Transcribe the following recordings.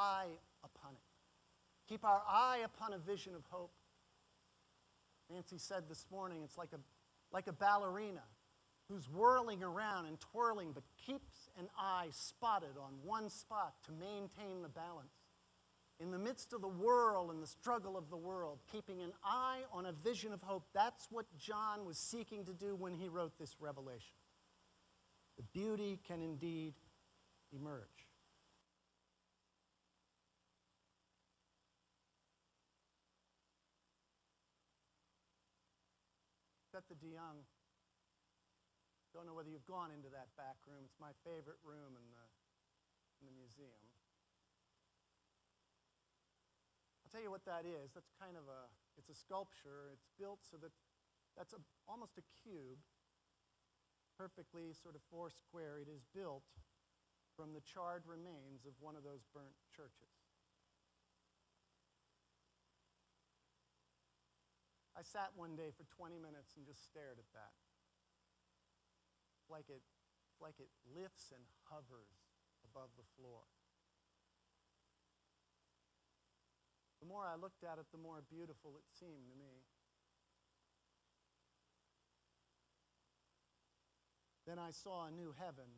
eye upon it. Keep our eye upon a vision of hope. Nancy said this morning it's like a, like a ballerina who's whirling around and twirling but keeps an eye spotted on one spot to maintain the balance. In the midst of the whirl and the struggle of the world, keeping an eye on a vision of hope, that's what John was seeking to do when he wrote this revelation. The beauty can indeed emerge. The DeYoung don't know whether you've gone into that back room. It's my favorite room in the, in the museum. I'll tell you what that is. That's kind of a, it's a sculpture. It's built so that that's a, almost a cube, perfectly sort of four square. It is built from the charred remains of one of those burnt churches. I sat one day for 20 minutes and just stared at that like it, like it lifts and hovers above the floor. The more I looked at it, the more beautiful it seemed to me. Then I saw a new heaven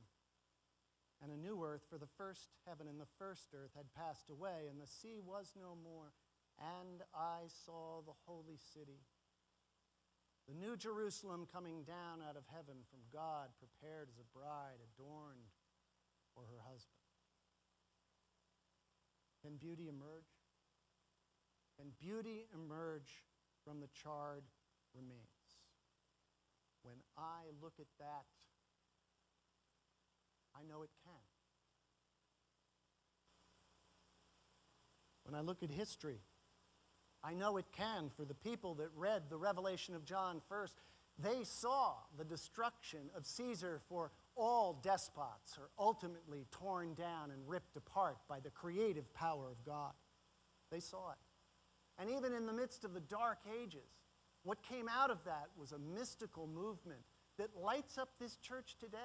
and a new earth, for the first heaven and the first earth had passed away, and the sea was no more. And I saw the holy city the new Jerusalem coming down out of heaven from God, prepared as a bride adorned for her husband. Can beauty emerge? Can beauty emerge from the charred remains? When I look at that, I know it can. When I look at history, I know it can for the people that read the revelation of John first. They saw the destruction of Caesar for all despots are ultimately torn down and ripped apart by the creative power of God. They saw it. And even in the midst of the dark ages, what came out of that was a mystical movement that lights up this church today.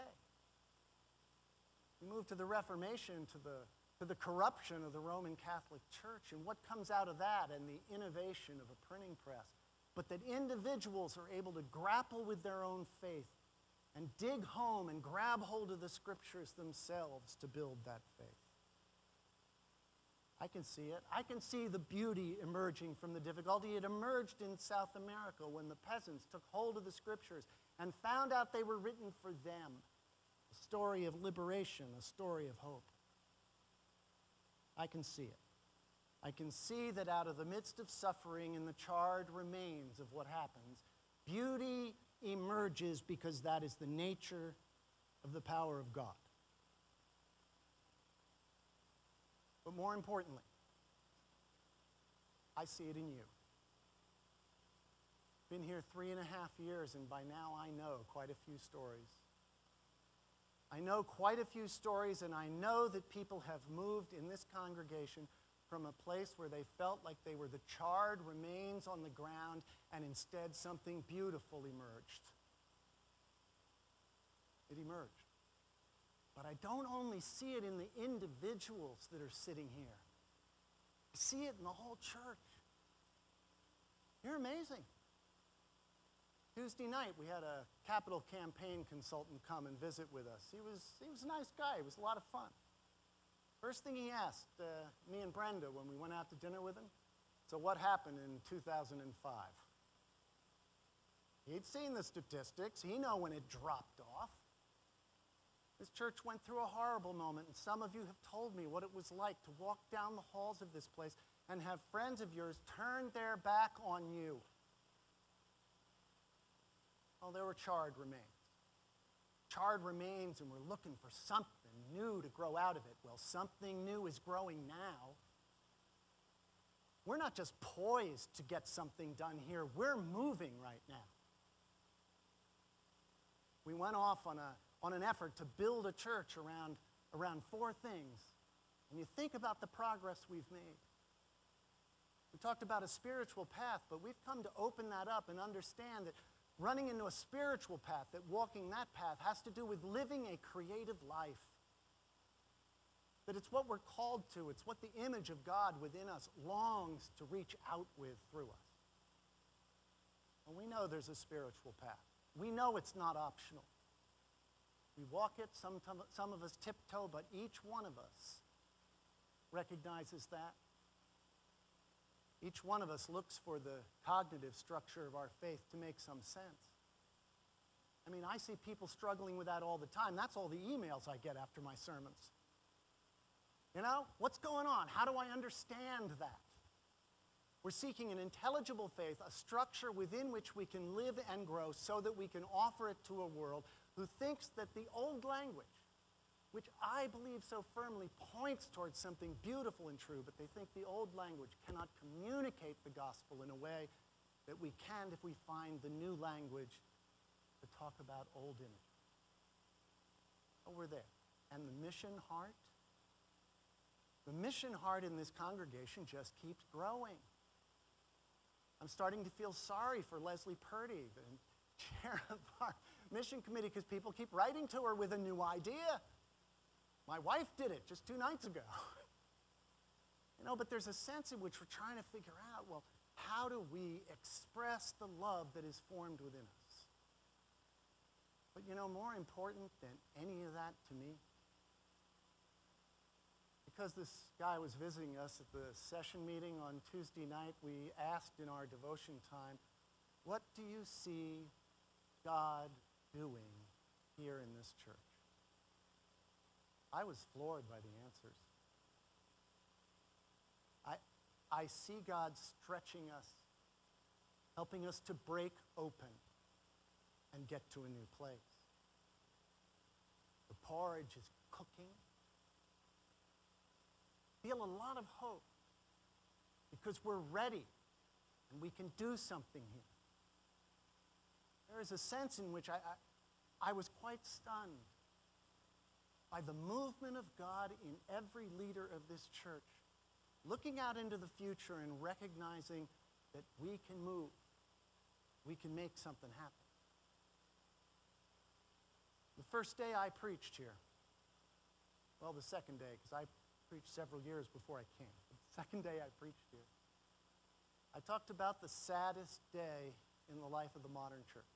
We move to the Reformation, to the to the corruption of the Roman Catholic Church and what comes out of that and the innovation of a printing press. But that individuals are able to grapple with their own faith and dig home and grab hold of the scriptures themselves to build that faith. I can see it. I can see the beauty emerging from the difficulty. It emerged in South America when the peasants took hold of the scriptures and found out they were written for them. A story of liberation, a story of hope. I can see it. I can see that out of the midst of suffering and the charred remains of what happens, beauty emerges because that is the nature of the power of God. But more importantly, I see it in you. Been here three and a half years, and by now I know quite a few stories I know quite a few stories, and I know that people have moved in this congregation from a place where they felt like they were the charred remains on the ground, and instead something beautiful emerged. It emerged. But I don't only see it in the individuals that are sitting here, I see it in the whole church. You're amazing. Tuesday night, we had a capital campaign consultant come and visit with us. He was, he was a nice guy. It was a lot of fun. First thing he asked uh, me and Brenda when we went out to dinner with him, so what happened in 2005? He'd seen the statistics. He know when it dropped off. This church went through a horrible moment, and some of you have told me what it was like to walk down the halls of this place and have friends of yours turn their back on you. Well, there were charred remains. Charred remains, and we're looking for something new to grow out of it. Well, something new is growing now. We're not just poised to get something done here, we're moving right now. We went off on, a, on an effort to build a church around, around four things. And you think about the progress we've made. We talked about a spiritual path, but we've come to open that up and understand that running into a spiritual path, that walking that path has to do with living a creative life. that it's what we're called to, it's what the image of God within us longs to reach out with through us. And we know there's a spiritual path. We know it's not optional. We walk it, some, some of us tiptoe, but each one of us recognizes that. Each one of us looks for the cognitive structure of our faith to make some sense. I mean, I see people struggling with that all the time. That's all the emails I get after my sermons. You know, what's going on? How do I understand that? We're seeking an intelligible faith, a structure within which we can live and grow so that we can offer it to a world who thinks that the old language, which I believe so firmly points towards something beautiful and true, but they think the old language cannot communicate the gospel in a way that we can if we find the new language to talk about old images. But we're there. And the mission heart? The mission heart in this congregation just keeps growing. I'm starting to feel sorry for Leslie Purdy, the chair of our mission committee, because people keep writing to her with a new idea. My wife did it just two nights ago. you know, but there's a sense in which we're trying to figure out well, how do we express the love that is formed within us? But you know, more important than any of that to me, because this guy was visiting us at the session meeting on Tuesday night, we asked in our devotion time, What do you see God doing here in this church? I was floored by the answers. I, I see God stretching us, helping us to break open and get to a new place. The porridge is cooking. Feel a lot of hope because we're ready and we can do something here. There is a sense in which I, I, I was quite stunned by the movement of God in every leader of this church, looking out into the future and recognizing that we can move, we can make something happen. The first day I preached here, well, the second day, because I preached several years before I came. The second day I preached here, I talked about the saddest day in the life of the modern church.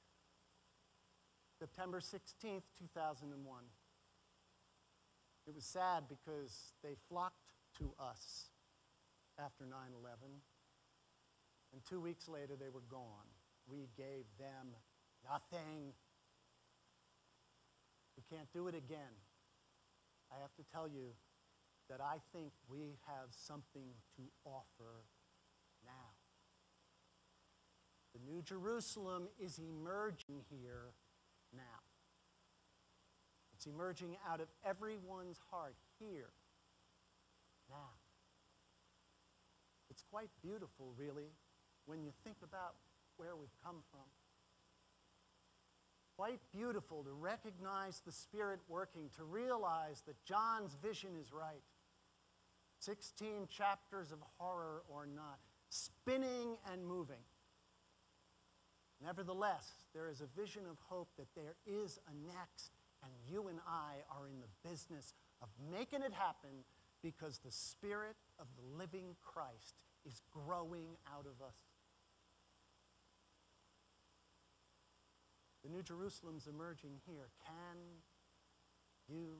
September 16th, 2001. It was sad because they flocked to us after 9 11. And two weeks later, they were gone. We gave them nothing. We can't do it again. I have to tell you that I think we have something to offer now. The New Jerusalem is emerging here. It's emerging out of everyone's heart here now. It's quite beautiful, really, when you think about where we've come from quite beautiful to recognize the Spirit working, to realize that John's vision is right. 16 chapters of horror or not, spinning and moving. Nevertheless, there is a vision of hope that there is a next, and you and I are in the business of making it happen because the Spirit of the living Christ is growing out of us. The New Jerusalem's emerging here. Can you